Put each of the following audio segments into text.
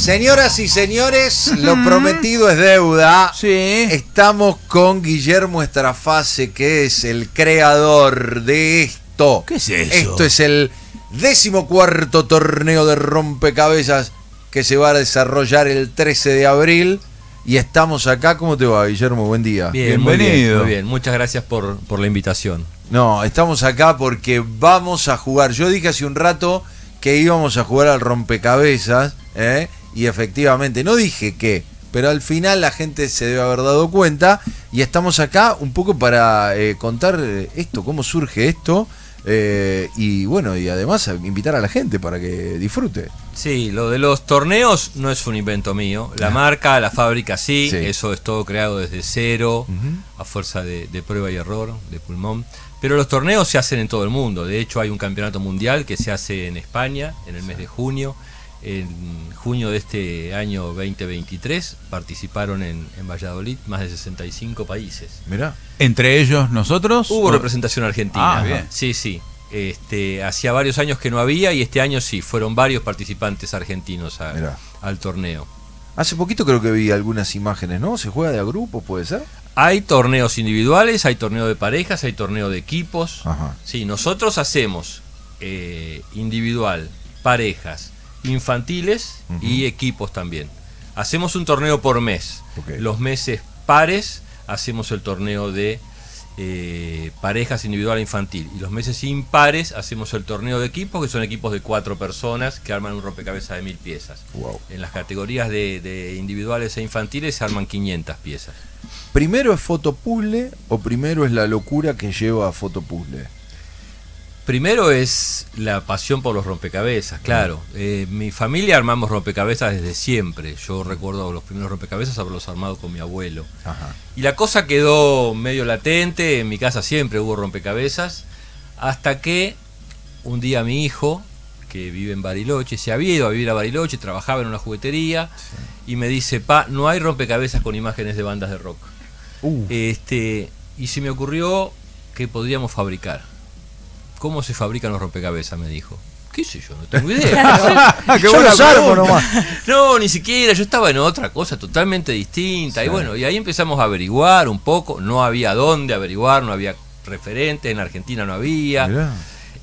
Señoras y señores, lo prometido es deuda. Sí. Estamos con Guillermo Estrafase, que es el creador de esto. ¿Qué es eso? Esto es el decimocuarto torneo de rompecabezas que se va a desarrollar el 13 de abril. Y estamos acá. ¿Cómo te va, Guillermo? Buen día. Bien, muy bien, Bienvenido. muy bien. Muchas gracias por, por la invitación. No, estamos acá porque vamos a jugar. Yo dije hace un rato que íbamos a jugar al rompecabezas, ¿eh? Y efectivamente, no dije qué, pero al final la gente se debe haber dado cuenta y estamos acá un poco para eh, contar eh, esto, cómo surge esto, eh, y bueno, y además invitar a la gente para que disfrute. Sí, lo de los torneos no es un invento mío. La marca, la fábrica sí, Sí. eso es todo creado desde cero, a fuerza de, de prueba y error, de pulmón. Pero los torneos se hacen en todo el mundo. De hecho, hay un campeonato mundial que se hace en España en el mes de junio. En junio de este año 2023 participaron en, en Valladolid más de 65 países. Mirá. Entre ellos nosotros. Hubo ¿O- representación argentina. Ah, bien. Sí, sí. Este, hacía varios años que no había y este año sí, fueron varios participantes argentinos a- al torneo. Hace poquito creo que vi algunas imágenes, ¿no? ¿Se juega de a grupos, puede ser? Hay torneos individuales, hay torneo de parejas, hay torneo de equipos. Ajá. Sí, nosotros hacemos eh, individual, parejas, infantiles y equipos también. Hacemos un torneo por mes. Los meses pares hacemos el torneo de eh, parejas individual e infantil. Y los meses impares hacemos el torneo de equipos, que son equipos de cuatro personas que arman un rompecabezas de mil piezas. Wow. En las categorías de, de individuales e infantiles se arman 500 piezas. ¿Primero es fotopuzzle o primero es la locura que lleva a fotopuzzle? Primero es la pasión por los rompecabezas, claro. Eh, mi familia armamos rompecabezas desde siempre. Yo recuerdo los primeros rompecabezas haberlos armado con mi abuelo. Ajá. Y la cosa quedó medio latente, en mi casa siempre hubo rompecabezas, hasta que un día mi hijo, que vive en Bariloche, se había ido a vivir a Bariloche, trabajaba en una juguetería, y me dice, pa, no hay rompecabezas con imágenes de bandas de rock. Uh, Este, y se me ocurrió que podríamos fabricar. ¿Cómo se fabrican los rompecabezas? Me dijo. ¿Qué sé yo? No tengo idea. qué yo los armo nomás. no, ni siquiera. Yo estaba en otra cosa totalmente distinta. Y bueno, y ahí empezamos a averiguar un poco. No había dónde averiguar, no había referentes. En Argentina no había. Mirá.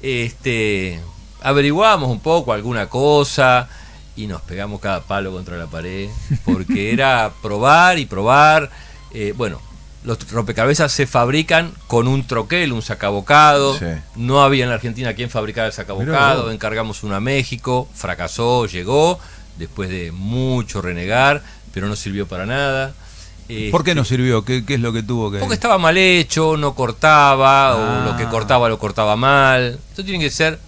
Este, averiguamos un poco alguna cosa y nos pegamos cada palo contra la pared porque era probar y probar. Eh, bueno, los rompecabezas se fabrican con un troquel, un sacabocado. Sí. No había en la Argentina quien fabricara el sacabocado. Encargamos uno a México, fracasó, llegó después de mucho renegar, pero no sirvió para nada. ¿Por qué Este, no sirvió? ¿Qué, qué es lo que tuvo que.? porque estaba mal hecho, no cortaba, Ah. o lo que cortaba lo cortaba mal. Esto tiene que ser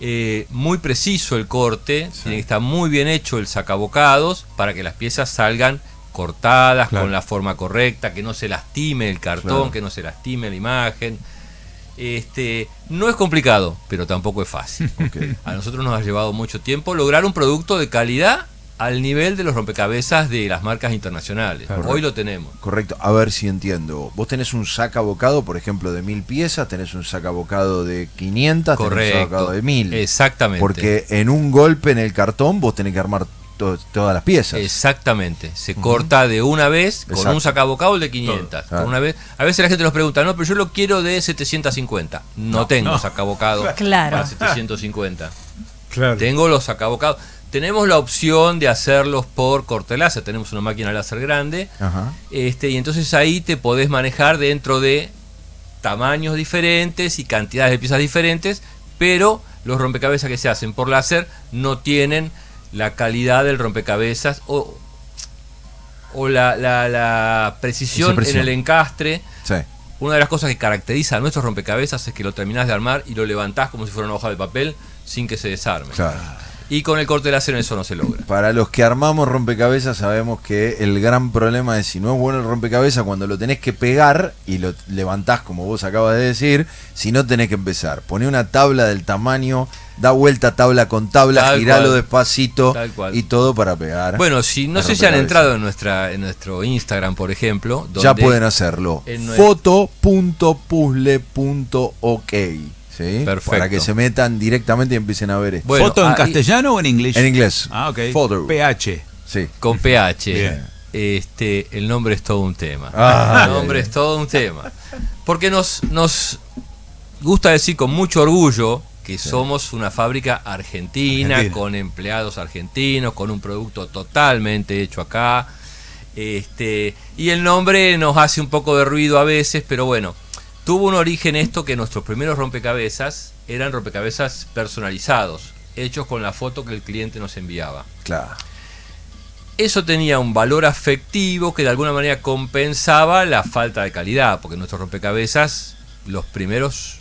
eh, muy preciso el corte, tiene que estar muy bien hecho el sacabocados para que las piezas salgan cortadas Claro. con la forma correcta, que no se lastime el cartón, Claro. que no se lastime la imagen. Este, no es complicado, pero tampoco es fácil. A nosotros nos ha llevado mucho tiempo lograr un producto de calidad al nivel de los rompecabezas de las marcas internacionales. Claro. Hoy lo tenemos. Correcto, a ver si entiendo. Vos tenés un sacabocado, por ejemplo, de mil piezas, tenés un sacabocado de 500, tenés un Correcto. sacabocado de mil. Exactamente. Porque en un golpe en el cartón vos tenés que armar to- todas las piezas. Exactamente. Se corta de una vez con Exacto. un sacabocado de 500. Todo, Con claro. una vez, a veces la gente nos pregunta, no, pero yo lo quiero de 750. No, tengo no. sacabocado Claro. para 750. Claro. Tengo los sacabocados. Tenemos la opción de hacerlos por corte láser. Tenemos una máquina láser grande. Ajá. Este, y entonces ahí te podés manejar dentro de tamaños diferentes y cantidades de piezas diferentes, pero los rompecabezas que se hacen por láser no tienen la calidad del rompecabezas o, o la, la- la precisión en el encastre. Sí. Una de las cosas que caracteriza a nuestros rompecabezas es que lo terminás de armar y lo levantás como si fuera una hoja de papel sin que se desarme. Claro. Y con el corte láser eso no se logra. Para los que armamos rompecabezas sabemos que el gran problema es si no es bueno el rompecabezas cuando lo tenés que pegar y lo levantás como vos acabas de decir, si no tenés que empezar. Poné una tabla del tamaño, da vuelta tabla con tabla, Tal giralo cual. despacito y todo para pegar. Bueno, si no sé si han entrado en nuestra en nuestro Instagram, por ejemplo, ya pueden hacerlo. Foto.puzzle.ok. ¿sí? Perfecto. Para que se metan directamente y empiecen a ver esto. Bueno, ¿Foto en ahí- castellano o en inglés? En inglés. Ah, ok. Photo. PH. Sí. Con PH. Bien. Este, el nombre es todo un tema. Ah, el nombre bien. es todo un tema. Porque nos, nos gusta decir con mucho orgullo que somos una fábrica argentina, Argentina. con empleados argentinos, con un producto totalmente hecho acá. Este, y el nombre nos hace un poco de ruido a veces, pero bueno, tuvo un origen esto que nuestros primeros rompecabezas eran rompecabezas personalizados, hechos con la foto que el cliente nos enviaba. Claro. Eso tenía un valor afectivo que de alguna manera compensaba la falta de calidad, porque nuestros rompecabezas, los primeros,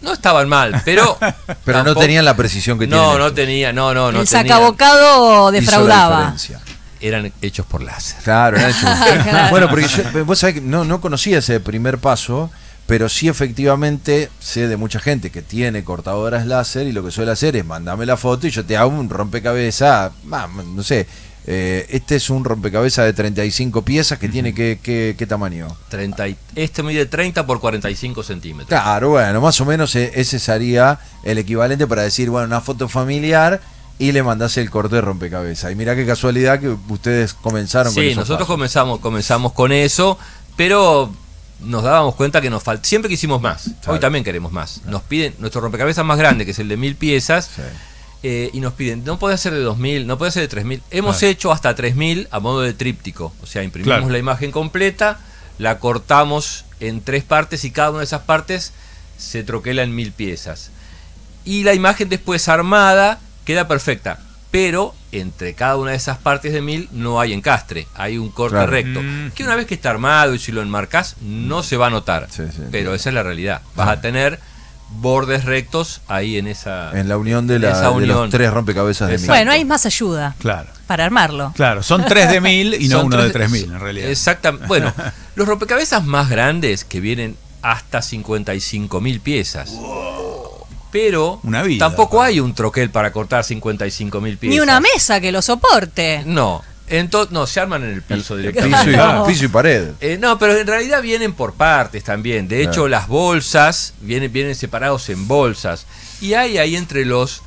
no estaban mal, pero... Pero no tenían la precisión que tienen. No, no tenía, no, no, no el tenían. sacabocado Hizo la defraudaba. diferencia. Eran hechos por láser. Claro, era eso. Claro. Bueno, porque yo, vos sabés que no, no conocía ese primer paso, pero sí efectivamente sé de mucha gente que tiene cortadoras láser y lo que suele hacer es mandame la foto y yo te hago un rompecabezas, no sé, eh, este es un rompecabezas de 35 piezas que tiene que, que- qué tamaño. 30 y- este mide 30 por 45 centímetros. Claro, bueno, más o menos e- ese sería el equivalente para decir, bueno, una foto familiar y le mandás el corte de rompecabezas. Y mira qué casualidad que ustedes comenzaron con Sí, esos nosotros pasos. comenzamos, comenzamos con eso, pero nos dábamos cuenta que nos falta. Siempre quisimos más. Claro. Hoy también queremos más. Nos piden nuestro rompecabezas más grande, que es el de mil piezas, Sí. eh, y nos piden, no puede ser de 2000, no puede ser de 3000. Hemos Claro. hecho hasta 3000 a modo de tríptico. O sea, imprimimos la imagen completa, la cortamos en tres partes y cada una de esas partes se troquela en mil piezas. Y la imagen después armada queda perfecta. Pero entre cada una de esas partes de mil no hay encastre, hay un corte Claro. recto. Mm. Que una vez que está armado y si lo enmarcas, no se va a notar. Sí, sí, pero sí. esa es la realidad. Vas a tener bordes rectos ahí en esa. En la unión de, la, esa de los unión. tres rompecabezas de mil. Bueno, hay más ayuda Claro. para armarlo. Claro, son tres de mil y no Son uno de tres- mil en realidad. Exactamente. Bueno, los rompecabezas más grandes que vienen hasta 55 mil piezas. Pero Una vida, tampoco para- hay un troquel para cortar 55 mil piezas. Ni una mesa que lo soporte. No. Entonces, no, se arman en el piso directamente. Piso y, No. piso y pared. Eh, no, pero en realidad vienen por partes también. De hecho, Claro. las bolsas vienen, vienen separados en bolsas. Y hay ahí entre los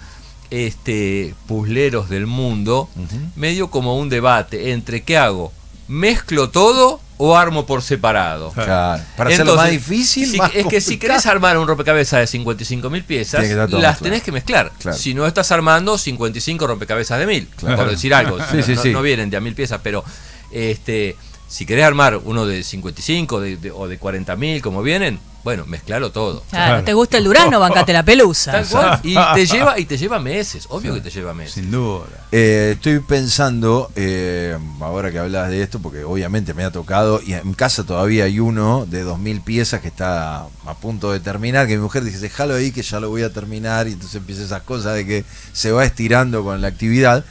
este, puzleros del mundo medio como un debate entre qué hago, mezclo todo o armo por separado. Claro. Para hacerlo más difícil, si- más es que si querés armar un rompecabezas de 55 mil piezas, las mezclado. tenés que mezclar. Claro. Si no estás armando 55 rompecabezas de mil, Claro. por decir algo. Sí, sí, no, sí. no vienen de a mil piezas, pero este si querés armar uno de 55 de- de- o de 40 mil como vienen, bueno, mezclalo todo. Claro, Claro. ¿Te gusta el durazno? Bancate la pelusa. Tal cual. Y te lleva, y te lleva meses, obvio que te lleva meses. Sin duda. Eh, estoy pensando, eh, ahora que hablas de esto, porque obviamente me ha tocado, y en casa todavía hay uno de 2.000 piezas que está a punto de terminar, que mi mujer dice, déjalo ahí que ya lo voy a terminar, y entonces empieza esas cosas de que se va estirando con la actividad,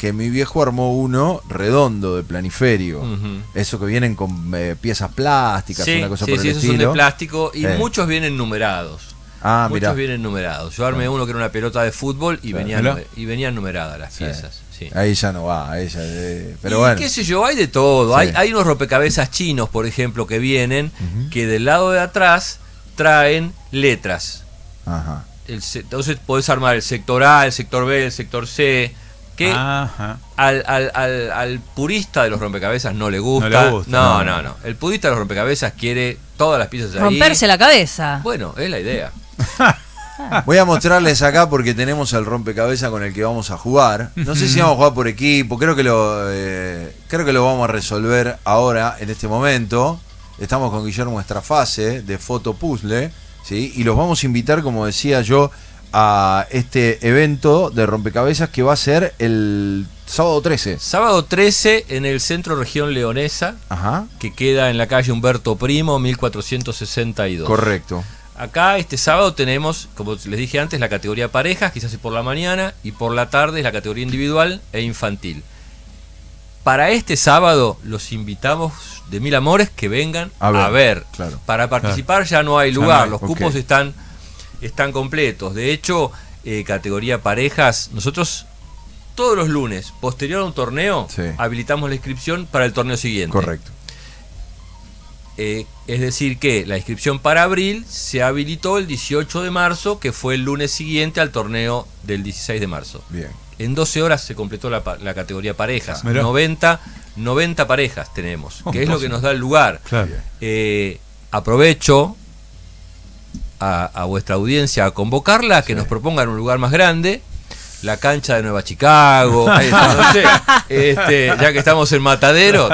que mi viejo armó uno redondo de planiferio, eso que vienen con eh, piezas plásticas, Sí, una cosa sí, por sí, el esos son de plástico y Eh. muchos vienen numerados. Ah, muchos mirá. vienen numerados. Yo armé uno que era una pelota de fútbol y venían, y venían numeradas las piezas. sí. Ahí ya no va, ahí ya, eh, pero y bueno. qué sé yo, hay de todo. Hay, hay unos rompecabezas chinos, por ejemplo, que vienen, que del lado de atrás traen letras. Ajá. El entonces podés armar el sector A, el sector B, el sector C. Que Ajá. al, al- al- al purista de los rompecabezas no le gusta. No le gusta, No, no. no, no. El purista de los rompecabezas quiere todas las piezas ahí. Romperse la cabeza. Bueno, es la idea. Voy a mostrarles acá porque tenemos el rompecabezas con el que vamos a jugar. No sé si vamos a jugar por equipo, creo que lo eh, creo que lo vamos a resolver ahora en este momento. Estamos con Guillermo Estrafase de Foto Puzzle, ¿sí? Y los vamos a invitar, como decía yo, a este evento de rompecabezas que va a ser el sábado 13. Sábado 13 en el Centro Región Leonesa, Ajá. que queda en la calle Humberto Primo, 1462. Correcto. Acá este sábado tenemos, como les dije antes, la categoría parejas, quizás por la mañana, y por la tarde es la categoría individual e infantil. Para este sábado los invitamos de mil amores que vengan A a ver, claro. Para participar ya no hay lugar, no hay, los cupos están, están completos. De hecho, eh, categoría parejas, nosotros todos los lunes, posterior a un torneo, Sí. habilitamos la inscripción para el torneo siguiente. Correcto. Eh, es decir, que la inscripción para abril se habilitó el 18 de marzo, que fue el lunes siguiente al torneo del 16 de marzo. Bien. En 12 horas se completó la, categoría parejas. Mirá. 90, 90 parejas tenemos, Oh, que es lo que nos da el lugar. Claro. Eh, aprovecho a, a vuestra audiencia a convocarla a que nos propongan un lugar más grande. La cancha de Nueva Chicago, no sé, este, ya que estamos en Matadero,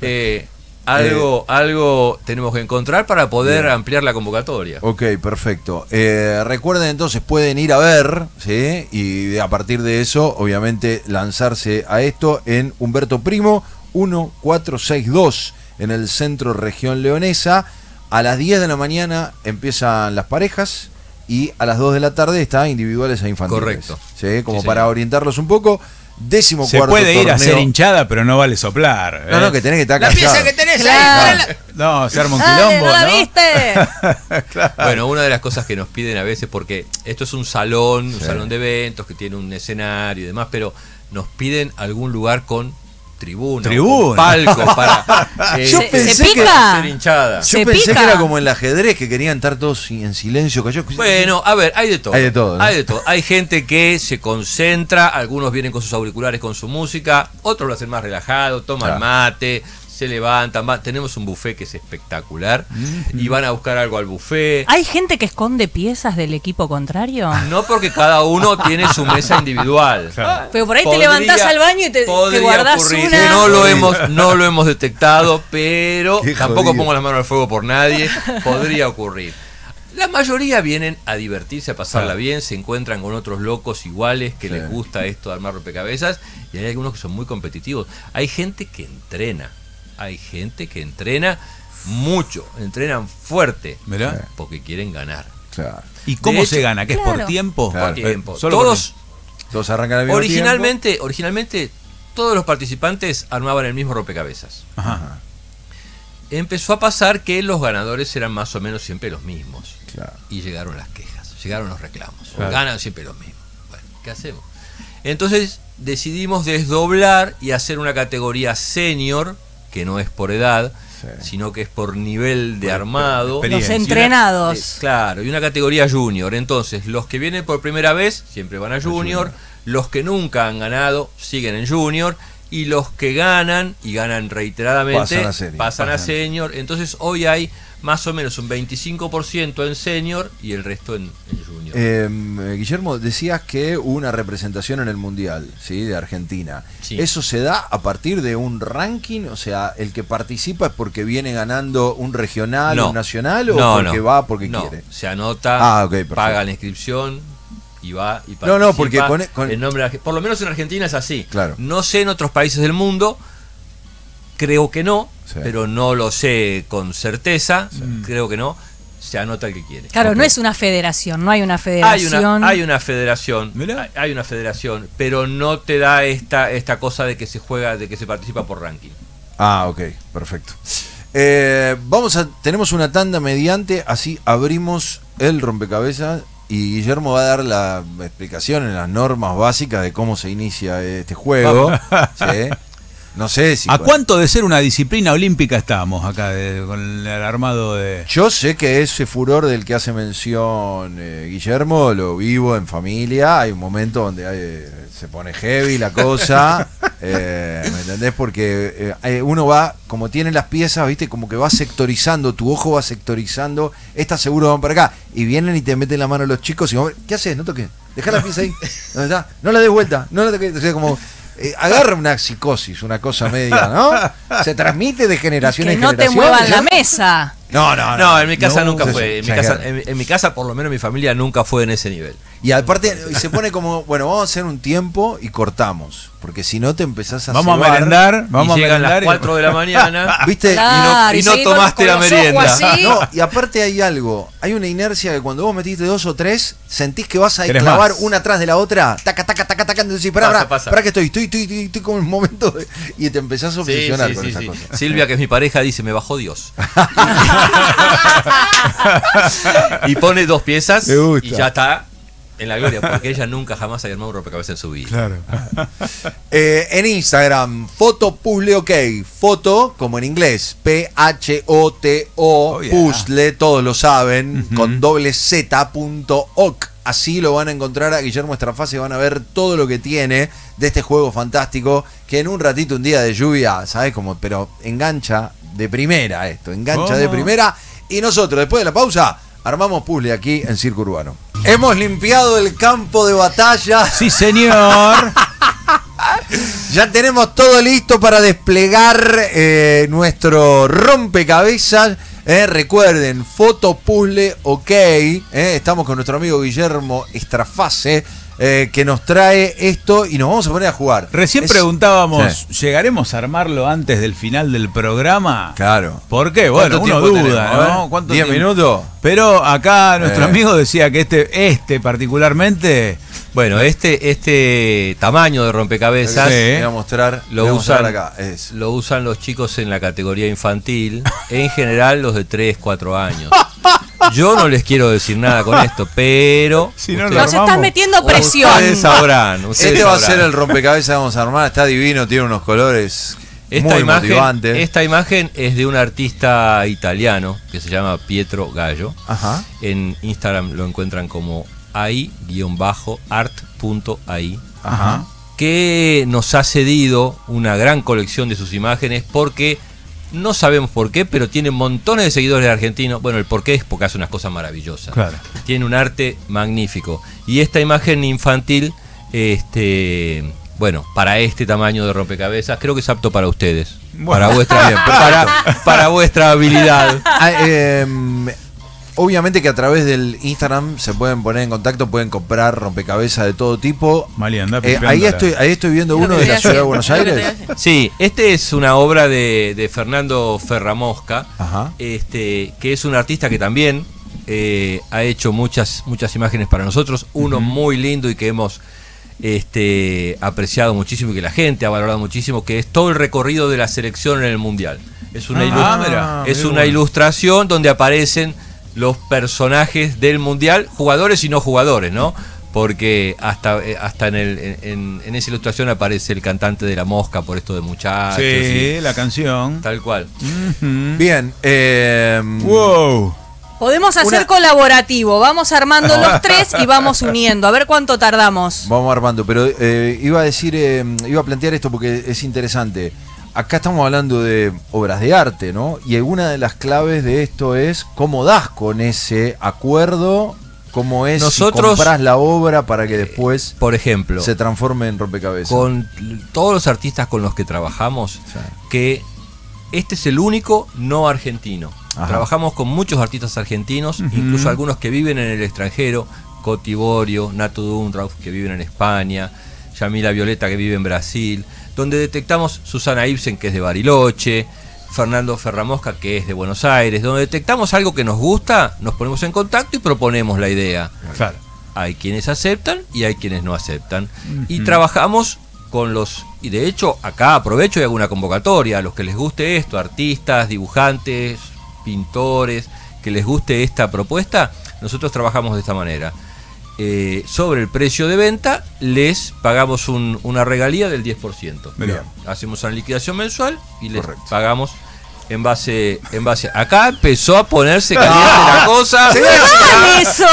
eh, algo, algo tenemos que encontrar para poder Bien. ampliar la convocatoria. Ok, perfecto. Eh, recuerden entonces, pueden ir a ver, ¿sí? Y a partir de eso, obviamente, lanzarse a esto en Humberto Primo 1462, en el centro región leonesa. A las 10 de la mañana empiezan las parejas y a las 2 de la tarde está individuales e infantiles. Correcto. ¿sí? Como Sí, para señor. orientarlos un poco. Décimo Se cuarto puede ir a hacer hinchada, pero no vale soplar. No, ¿eh? no, que tenés que estar La pieza callado. que tenés Claro. ahí. No, se arma un quilombo, ¿no la ¿no? viste? Claro. Bueno, una de las cosas que nos piden a veces, porque esto es un salón, un Sí. salón de eventos que tiene un escenario y demás, pero nos piden algún lugar con tribuna, Tribuna. con palco para eh, Yo ¿Se, pensé se que- pica? hacer hinchada. Yo pensé pica. que era como el ajedrez, que querían estar todos en silencio. Bueno, a ver, hay de todo. Hay de todo, ¿no? Hay de todo. Hay gente que se concentra, algunos vienen con sus auriculares, con su música, otros lo hacen más relajado, toman Claro. mate, se levantan. va- Tenemos un buffet que es espectacular Mm. y van a buscar algo al buffet. ¿Hay gente que esconde piezas del equipo contrario? No porque cada uno tiene su mesa individual. Claro. Pero por ahí te levantás al baño y te, te guardás ocurrir. una. No lo hemos, no lo hemos detectado, pero Qué tampoco jodido. pongo las manos al fuego por nadie. Podría ocurrir. La mayoría vienen a divertirse, a pasarla Claro. bien, se encuentran con otros locos iguales que Sí. les gusta esto de armar rompecabezas y hay algunos que son muy competitivos. Hay gente que entrena, hay gente que entrena mucho, entrenan fuerte Mirá. porque quieren ganar. Claro. ¿Y cómo se gana? ¿Que es por tiempo? Claro. Por tiempo. Eh, solo por Todos, Todos arrancan al mismo originalmente, originalmente todos los participantes armaban el mismo rompecabezas. tiempo. Ajá. Ajá, Empezó a pasar que los ganadores eran más o menos siempre los mismos. claro. Y llegaron las quejas, llegaron los reclamos. Claro. Ganan siempre los mismos. Bueno, ¿qué hacemos? Entonces decidimos desdoblar y hacer una categoría senior, que no es por edad, Sí. sino que es por nivel de armado. Los entrenados. Claro, y una categoría junior. Entonces, los que vienen por primera vez siempre van a junior, los que nunca han ganado siguen en junior, y los que ganan y ganan reiteradamente Pasan a senior. pasan a senior. Entonces, hoy hay más o menos un 25% en senior y el resto en, en junior. Eh, Guillermo, decías que hubo una representación en el Mundial, ¿sí? De Argentina. Sí. ¿Eso se da a partir de un ranking? O sea, ¿el que participa es porque viene ganando un regional, un nacional o No, porque no. va porque No, quiere? Se anota, Ah, paga la inscripción y va y No, no, participa porque con- e, con- en nombre de por lo menos en Argentina es así. Claro. No sé en otros países del mundo, creo que no, Sí. pero no lo sé con certeza, Sí. creo que no. Se anota el que quiere. Claro, no es una federación, no hay una Hay federación. una, hay una federación, Mirá. hay- hay una federación, pero no te da esta, esta cosa de que se juega, de que se participa por ranking. Ah, ok, perfecto. Eh, vamos a, tenemos una tanda mediante, así abrimos el rompecabezas y Guillermo va a dar la explicación en las normas básicas de cómo se inicia este juego. ¿sí? No sé si... ¿A cuánto de ser una disciplina olímpica estamos acá de- con el armado de... Yo sé que ese furor del que hace mención eh, Guillermo lo vivo en familia. Hay un momento donde hay- se pone heavy la cosa. eh, ¿Me entendés? Porque eh, eh, uno va, como tiene las piezas, ¿viste? Como que va sectorizando, tu ojo va sectorizando. Estas seguro van para acá. Y vienen y te meten la mano los chicos y ¿qué haces? No toques. Deja la pieza ahí. ¿Dónde está? No la des vuelta. No la toques. O sea, como. Eh, agarra una psicosis, una cosa media, ¿no? Se transmite de generación que en no te generación. muevan la mesa. No, no, no. No, en mi casa No, nunca fue. En mi, casa, en, en mi casa, por lo menos mi familia nunca fue en ese nivel. Y aparte y se pone como, bueno, vamos a hacer un tiempo y cortamos. Porque si no te empezás a Vamos a cebar, merendar, vamos y a llegan merendar. las y- 4 de la mañana. ¿Viste? Claro, y no seguí con- tomaste la merienda. No, y aparte hay algo, hay una inercia que cuando vos metiste dos o tres, sentís que vas a clavar más. una atrás de la otra, taca, taca, taca, taca, entonces decís, pará, pará, pará que estoy, estoy, estoy, estoy, estoy como en un momento de- y te empezás a Sí, obsesionar sí, con sí, esa sí. cosa. Silvia, que es mi pareja, dice, me bajó Dios. y pone dos piezas Me gusta. y ya está En la gloria, porque ella nunca jamás había armado un rompecabezas en su vida. Claro. Eh, en Instagram, foto puzzle ok. Foto, como en inglés, P-H-O-T-O, Oh, yeah. puzzle, todos lo saben, con doble Z punto oc. Así lo van a encontrar a Guillermo Estrafase y van a ver todo lo que tiene de este juego fantástico que en un ratito, un día de lluvia, ¿sabes cómo? Pero engancha de primera esto, engancha de primera. Y nosotros, después de la pausa, armamos puzzle aquí en Circo Urbano. Hemos limpiado el campo de batalla. Sí, señor. Ya tenemos todo listo para desplegar eh, nuestro rompecabezas. Eh, recuerden, foto puzzle ok. eh, estamos con nuestro amigo Guillermo Estrafase, eh, que nos trae esto y nos vamos a poner a jugar. Recién Es- preguntábamos, Sí. ¿llegaremos a armarlo antes del final del programa? Claro. ¿Por qué? Bueno, ¿Cuánto uno duda, tenemos? ¿no? ¿Cuánto ¿Diez tiempo? minutos? Pero acá nuestro Eh. amigo decía que este, este particularmente, Bueno, este, este tamaño de rompecabezas Sí. Voy a mostrar, lo voy a mostrar usan, acá. Es- lo usan los chicos en la categoría infantil, en general los de 3, 4 años. Yo no les quiero decir nada con esto, pero Si no ustedes- Nos estás armamos. metiendo presión. ustedes sabrán. ustedes Este va a ser el rompecabezas que vamos a armar. Está divino, tiene unos colores Esta muy imagen, motivantes. esta imagen es de un artista italiano que se llama Pietro Gallo. Ajá. En Instagram lo encuentran como ai-art.ai. Que nos ha cedido una gran colección de sus imágenes porque no sabemos por qué, pero tiene montones de seguidores argentinos. Bueno, el por qué es porque hace unas cosas maravillosas. Claro. Tiene un arte magnífico. Y esta imagen infantil, este, bueno, para este tamaño de rompecabezas, creo que es apto para ustedes. Bueno. para, vuestra, para, para vuestra habilidad. Ah, em, obviamente que a través del Instagram se pueden poner en contacto, pueden comprar rompecabezas de todo tipo. Mali, anda Eh, ahí, estoy, ahí estoy viendo uno de la ciudad de Buenos Aires. Sí, este es una obra de, de Fernando Ferramosca, Ajá. este, que es un artista que también eh, ha hecho muchas, muchas imágenes para nosotros. Uno muy lindo y que hemos este, apreciado muchísimo y que la gente ha valorado muchísimo, que es todo el recorrido de la selección en el Mundial. Es una, Ah, ilustra- mira, es muy una bueno. ilustración donde aparecen los personajes del Mundial, jugadores y no jugadores, ¿no? Porque hasta, eh, hasta en, el, en, en esa ilustración aparece el cantante de la mosca por esto de muchachos. Sí, y la canción. tal cual. Bien. em, Wow. Podemos hacer Una- colaborativo. Vamos armando los tres y vamos uniendo. A ver cuánto tardamos. Vamos armando, pero eh, iba a decir, eh, iba a plantear esto porque es interesante. Acá estamos hablando de obras de arte, ¿no? Y alguna de las claves de esto es cómo das con ese acuerdo, cómo es Nosotros- si compras la obra para que después Por ejemplo, se transforme en rompecabezas. con todos los artistas con los que trabajamos, Sí. que este es el único no argentino. Ajá. Trabajamos con muchos artistas argentinos, incluso algunos que viven en el extranjero, Cotiborio, Nato Dunrauf, que viven en España, Yamila Violeta, que vive en Brasil, donde detectamos Susana Ibsen, que es de Bariloche, Fernando Ferramosca, que es de Buenos Aires, donde detectamos algo que nos gusta, nos ponemos en contacto y proponemos la idea. Claro. Hay quienes aceptan y hay quienes no aceptan. Y trabajamos con los... Y de hecho, acá aprovecho y hago una convocatoria a los que les guste esto, artistas, dibujantes, pintores, que les guste esta propuesta, nosotros trabajamos de esta manera. Eh, sobre el precio de venta, les pagamos un- una regalía del 10%. Bien. Hacemos una liquidación mensual y les Correcto. pagamos en base, en base. Acá empezó a ponerse caliente la cosa. ¡Hagan eso!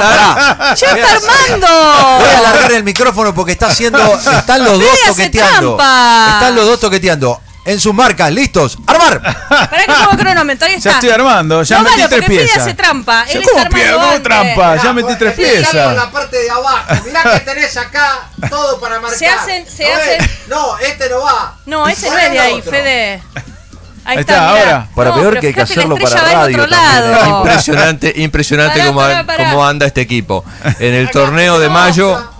Pará. ¡Ya está Voy a armando! alargar el micrófono porque está haciendo. Están los dos toqueteando. trampa. Están los dos toqueteando. En sus marcas, listos. ¡Armar! Para que Ya está. estoy armando, ya no metí vale, tres porque Fede piezas. hace trampa. Él ¿Cómo, está armando pie- cómo antes. trampa? Ya metí tres piezas. parte de abajo. Mirá que tenés acá todo para marcar. Se hacen- se hacen- No, este no va. No, ese no es de ahí, Fede. Ahí, Ahí está, ahora. Para peor que hay que hacerlo para radio también, lado. Impresionante, impresionante Pará, cómo, pará, pará. cómo anda este equipo. En el torneo de mayo.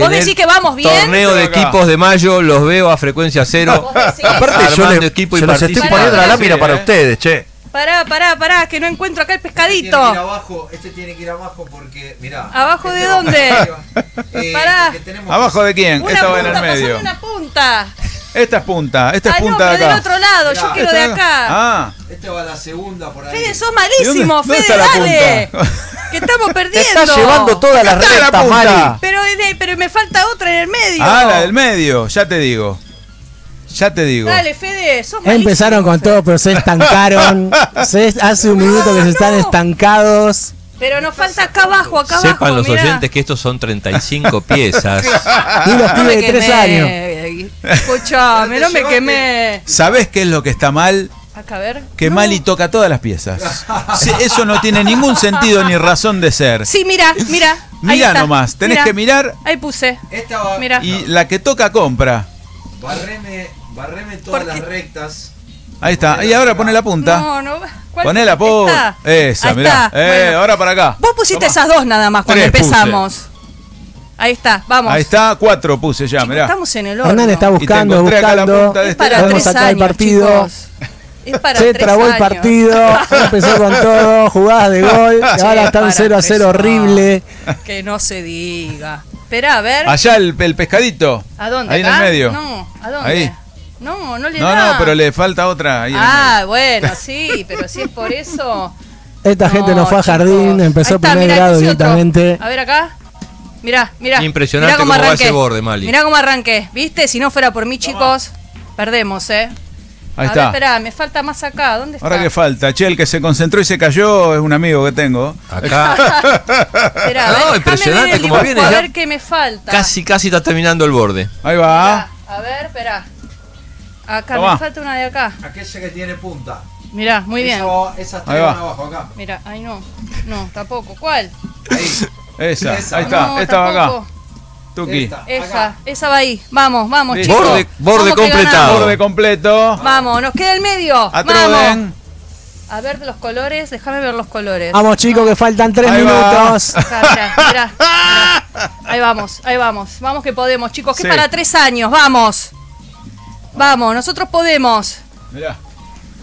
¿Vos decís que vamos bien? Torneo de equipos de mayo, los veo a frecuencia cero. Aparte, yo le- equipo y se los estoy poniendo la lámina sí, para eh. ustedes, che. Pará, pará, pará, que no encuentro acá el pescadito. abajo, este tiene que ir abajo porque, mirá. ¿Abajo de dónde? Pará. ¿Abajo de quién? Una Esta va en punta, el medio. pasame una punta. Esta es punta, esta es Ah, no, punta pero de acá. del otro lado, yo Mirá, quiero de acá. Ah. Este va a la segunda por Fede, sos ¿y dónde- malísimo, dónde Fede, está la dale. Que estamos Te perdiendo. llevando todas las Está en la rectas, punta. Mari. Pero, de- pero me falta otra en el medio. Ah, la del medio, ya te digo. Ya te digo. Dale, Fede, sos Empezaron malísimo, con Fede. todo, pero se estancaron. Se- hace un minuto que se están no. estancados. Pero nos falta acá abajo, acá Sepan abajo. los mirá. oyentes que estos son 35 piezas. Y los No pibes de tres quemé. años. Escuchame, no me quemé. ¿Sabés qué es lo que está mal? Acá, a ver. Que No. Mali toca todas las piezas. Sí, eso no tiene ningún sentido ni razón de ser. Sí, mira, mira. Mirá está. nomás, tenés Mirá. que mirar Ahí puse. Esta va, Mira. y la que toca compra. barreme, barreme todas las rectas. Ahí está. Y ahora pone la punta. No, no. ¿cuál? Poné la punta. Esa, Ahí mirá. está. Eh, Bueno. ahora para acá. Vos pusiste Tomá. esas dos nada más cuando Tres puse. empezamos. Ahí está, vamos. Ahí está, cuatro puse ya, mirá. Estamos en el horno. Hernán está Y te buscando, encontré acá la buscando. punta de Es este para tres el partido. chicos. Es para Se trabó el partido, empezó con todo, jugadas de gol, Che, ahora está un para 0 a 0 tres horrible. Que no se diga. Esperá, a ver. Allá el, el pescadito. ¿A dónde? Ahí en el medio. No, ¿a dónde? Ahí. No, no le No, da. no, pero le falta otra ahí Ah, bueno, sí, pero si es por eso. Esta gente no fue a jardín, empezó está, primer mirá, grado otro. directamente. A ver acá. Mirá, mirá. Impresionante mirá cómo, cómo va arranqué. ese borde, Mali. Mirá cómo arranqué. ¿Viste? Si no fuera por mí, chicos, perdemos, ¿eh? Ahí a ver, está. esperá, me falta más acá. ¿Dónde está? Ahora que falta. Che, el que se concentró y se cayó es un amigo que tengo. Acá Esperá, a No, ver, impresionante ver viene A ver qué me falta. casi, casi está terminando el borde. Ahí va. Esperá, a ver, esperá. Acá Tomá. me falta una de acá. Aquella que tiene punta. Mirá, muy bien. Esa esas Ahí tres va. van abajo acá. Mira, ay no. No, tampoco. ¿Cuál? Ahí. Esa. Esa. Ahí está. No, Esta va acá. Tampoco. Tuki. Esta. Esa, esa va ahí. Vamos, vamos, Listo. chicos. Borde- borde Vamos completado. Borde completo. Vamos, nos queda el medio. A Vamos. A ver los colores, déjame ver los colores. Vamos chicos, que faltan 3 Ahí va. minutos. Acá, mirá, mirá, mirá. Ahí vamos, ahí vamos. Vamos que podemos, chicos. Que Sí. para tres años, vamos. Vamos, nosotros podemos. Mirá.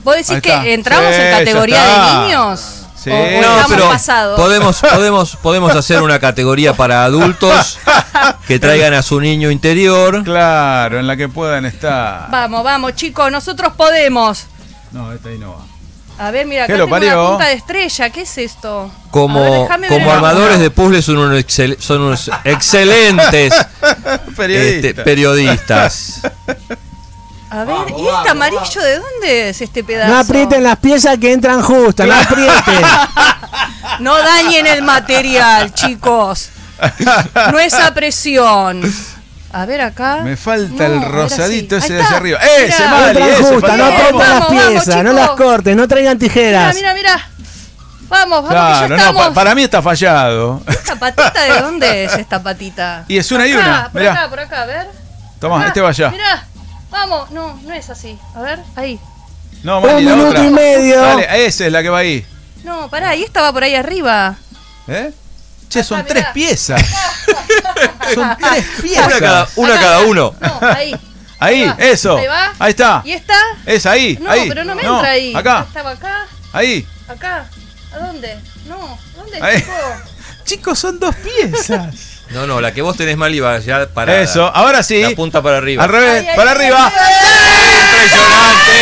¿Vos decís Ahí que está. entramos Sí, en categoría de niños? Sí. ¿O, o No, estamos pero pasados? podemos, podemos, podemos hacer una categoría para adultos que traigan a su niño interior. Claro, en la que puedan estar. Vamos, vamos, chicos, nosotros podemos. No, esta ahí no va. A ver, mira, acá ¿Qué lo tengo parió? una punta de estrella. ¿Qué es esto? Como, ver como armadores de puzzles son unos, excel- son unos excelentes Periodista. este, periodistas. A ver, Vamos, ¿y este vamos, amarillo de dónde es este pedazo? No aprieten las piezas que entran justas, no aprieten. No dañen el material, chicos. No es a presión. A ver acá. Me falta No, el rosadito ese de allá arriba. Mirá. Ese, Mali, Entran ese. justas, falta. no aprieten las vamos, vamos, piezas, no las corten, no traigan Mira, tijeras. mira, mira. Vamos, vamos, que Claro, ya no, estamos. pa- para mí está fallado. ¿Esta patita de dónde es esta patita? Y es una y una, Por mirá. acá, por acá, a ver. Toma, este va allá. Mirá, vamos. No, no es así. A ver, ahí. No, Un Mali, la minuto otra. y medio. Dale, esa es la que va ahí. No, pará, y esta va por ahí arriba. ¿Eh? Che, son Acá, tres mirá. piezas. son tres Una cada, piezas. una Acá, cada acá. uno. No, ahí. Ahí, va. eso. Ahí va. Ahí está. ¿Y esta? Es ahí, No, ahí. pero no me entra ahí. Acá, Estaba acá, ahí. acá. ¿A dónde? No, ¿dónde, Ahí. chico? Chicos, son dos piezas. No, no, la que vos tenés mal iba ya para Eso, ahora sí. la punta para arriba. Al revés, Ay, ay, para ay, arriba. ay, ay, Impresionante.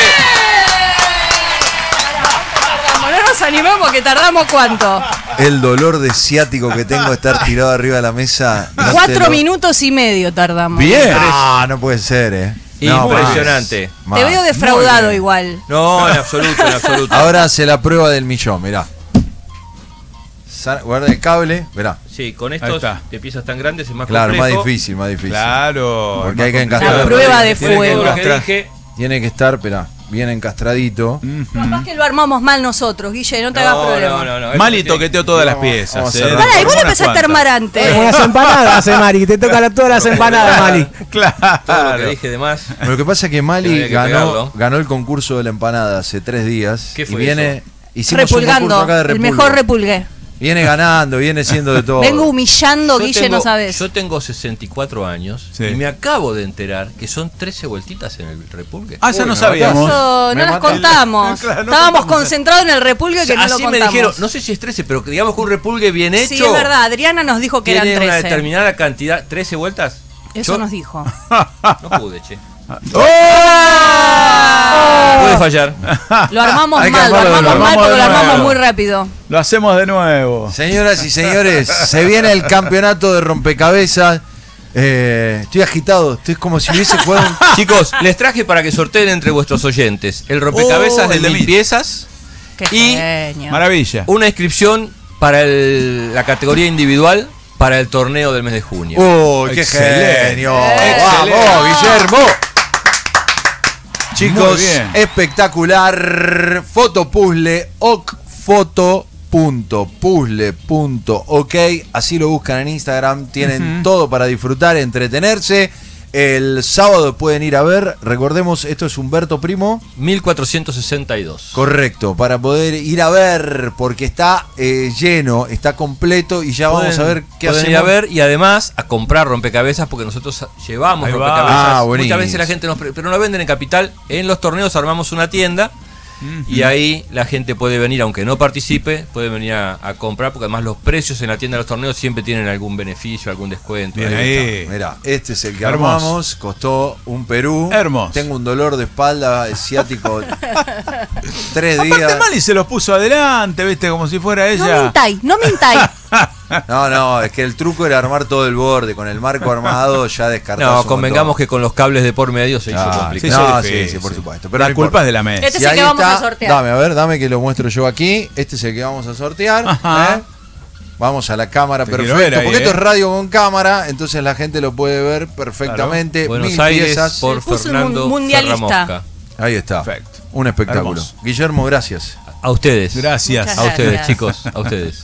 Nos animamos que tardamos cuánto. El dolor de ciático que tengo de estar tirado arriba de la mesa. no Cuatro lo- minutos y medio tardamos. Bien. Ah, no puede ser, eh. No, Impresionante. más, Te veo defraudado igual. No, en absoluto, en absoluto. Ahora hace la prueba del millón, mirá. Guarda el cable, verá. Sí, con estos está. de piezas tan grandes es más Claro, más complejo. difícil, más difícil. Claro. Porque hay que más encastrar. La prueba de fuego. Que. Tiene que estar, espera, bien encastradito. Capaz que lo armamos mal nosotros, Guille, no te hagas problema. no, no, no. Mali toqueteó todas las piezas. eh. Pará, y vos lo empezaste a armar antes. Unas empanadas, eh, Mari, te toca todas las empanadas, Mali. Todo lo que Claro. dije de más. Lo que pasa es que Mali que ganó, ganó el concurso de la empanada hace tres días. ¿Qué y fue viene, eso? hicimos un concurso Repulgando, acá de el mejor repulgue. Viene ganando, viene siendo de todo. Vengo humillando, Yo Guille, tengo- no sabes. Yo tengo 64 años Sí. y me acabo de enterar que son 13 vueltitas en el repulgue. Ah, eso Uy, no me sabíamos. Eso no las contamos. Claro, no Estábamos contamos. concentrados en el repulgue que no lo Así contamos. me dijeron, no sé si es 13, pero digamos que un repulgue bien hecho Sí, es verdad. Adriana nos dijo que tiene eran una 13. determinada cantidad, 13 vueltas. Eso Yo nos dijo. no pude, che. Puede fallar. Lo armamos mal, lo armamos mal porque lo Armamos muy rápido. Lo hacemos de nuevo. Señoras y señores, se viene el campeonato de rompecabezas. Eh, estoy agitado, estoy como si hubiese jugado un... Chicos, les traje para que sorteen entre vuestros oyentes el rompecabezas Oh, de el de mil piezas, Qué Y- genio. Maravilla. una inscripción para el- la categoría individual para el torneo del mes de junio. ¡Uy, qué Excelente. genio! Excelente. ¡Vamos, Guillermo! Chicos, espectacular. Fotopuzzle, ocfoto.puzzle.ok. Así lo buscan en Instagram. Tienen todo para disfrutar, entretenerse. El sábado pueden ir a ver. Recordemos, esto es Humberto Primo. 1462. Correcto, para poder ir a ver, porque está eh, lleno, está completo y ya vamos a ver qué pueden hacemos. ir a ver y además a comprar rompecabezas porque nosotros llevamos Ahí rompecabezas. Ah, buenísimo. Muchas veces la gente nos pero no venden en capital. En los torneos armamos una tienda y ahí la gente puede venir, aunque no participe, puede venir a, a comprar porque además los precios en la tienda de los torneos siempre tienen algún beneficio, algún descuento. Bien Ahí. Mira, este es el que Hermoso. armamos, costó un Perú. Hermoso. Tengo un dolor de espalda ciático tres Aparte días. Mali se los puso adelante, viste, como si fuera No ella. mintáis, no mintáis. No, no, es que el truco era armar todo el borde, con el marco armado ya descartado. No, convengamos que con los cables de por medio se hizo Ah, complicado. no, sí, sí, por supuesto. Pero la no culpa es de la mesa. Este es el que vamos a sortear. Dame, a ver, dame que lo muestro yo aquí. Este es el que vamos a sortear. Ajá. ¿eh? Vamos a la cámara, Te perfecto. ahí, porque esto ¿eh? es radio con cámara, entonces la gente lo puede ver perfectamente. Buenos Mil Aires piezas. por Fernando mun- mundialista. Ahí está. Perfecto. Un espectáculo. Hermoso. Guillermo, gracias. A ustedes. Gracias. A ustedes, Gracias. chicos. A ustedes.